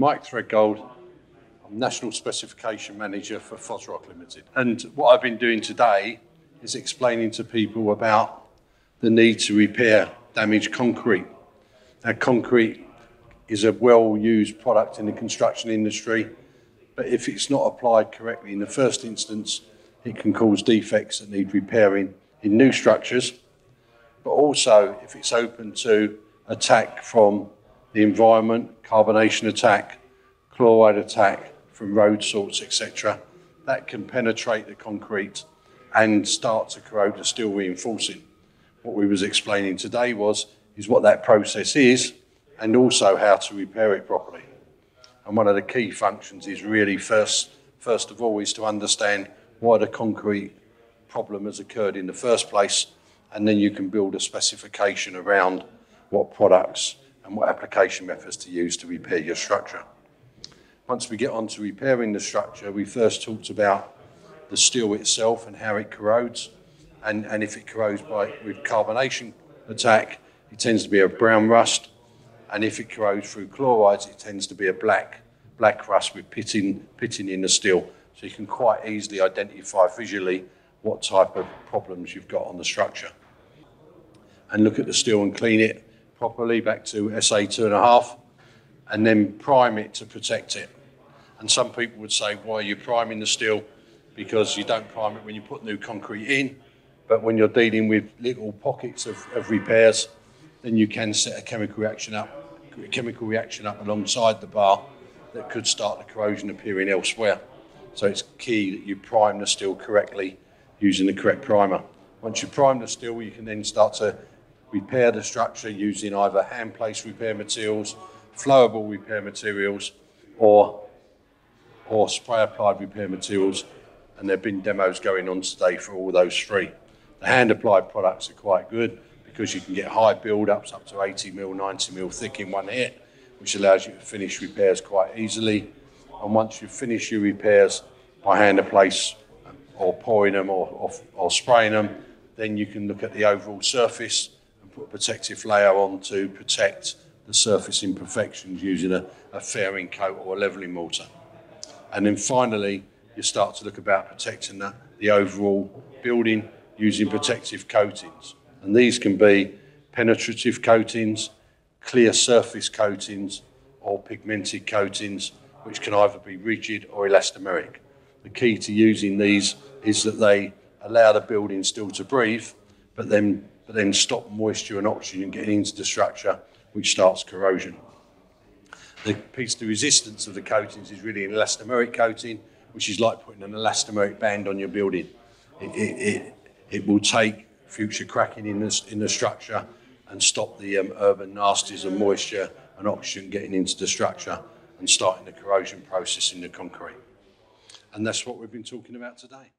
Mike Threadgold, I'm National Specification Manager for Fosroc Limited. And what I've been doing today is explaining to people about the need to repair damaged concrete. Now, concrete is a well-used product in the construction industry, but if it's not applied correctly in the first instance, it can cause defects that need repairing in new structures, but also if it's open to attack from the environment, carbonation attack, chloride attack from road salts, etc., that can penetrate the concrete and start to corrode the steel reinforcing. What we was explaining today was is what that process is and also how to repair it properly. And one of the key functions is really first, first of all, is to understand why the concrete problem has occurred in the first place, and then you can build a specification around what products and what application methods to use to repair your structure. Once we get on to repairing the structure, we first talked about the steel itself and how it corrodes, and, and if it corrodes by with carbonation attack, it tends to be a brown rust, and if it corrodes through chlorides, it tends to be a black black rust with pitting pitting in the steel. So you can quite easily identify visually what type of problems you've got on the structure. And look at the steel and clean it properly back to SA two and a half, and then prime it to protect it. And some people would say, why are you priming the steel? Because you don't prime it when you put new concrete in, but when you're dealing with little pockets of, of repairs, then you can set a chemical reaction up, a chemical reaction up alongside the bar that could start the corrosion appearing elsewhere. So it's key that you prime the steel correctly using the correct primer. Once you prime the steel, you can then start to repair the structure using either hand placed repair materials, flowable repair materials, or, or spray applied repair materials. And there have been demos going on today for all those three. The hand applied products are quite good because you can get high build-ups up to 80 mil, 90 mil thick in one hit, which allows you to finish repairs quite easily. And once you finish your repairs by hand place or pouring them or, or, or spraying them, then you can look at the overall surface put a protective layer on to protect the surface imperfections using a, a fairing coat or a levelling mortar. And then finally, you start to look about protecting the, the overall building using protective coatings. And these can be penetrative coatings, clear surface coatings, or pigmented coatings, which can either be rigid or elastomeric. The key to using these is that they allow the building still to breathe, but then, but then stop moisture and oxygen getting into the structure, which starts corrosion. The piece of resistance of the coatings is really an elastomeric coating, which is like putting an elastomeric band on your building. It, it, it, it will take future cracking in the, in the structure and stop the um, urban nasties of moisture and oxygen getting into the structure and starting the corrosion process in the concrete. And that's what we've been talking about today.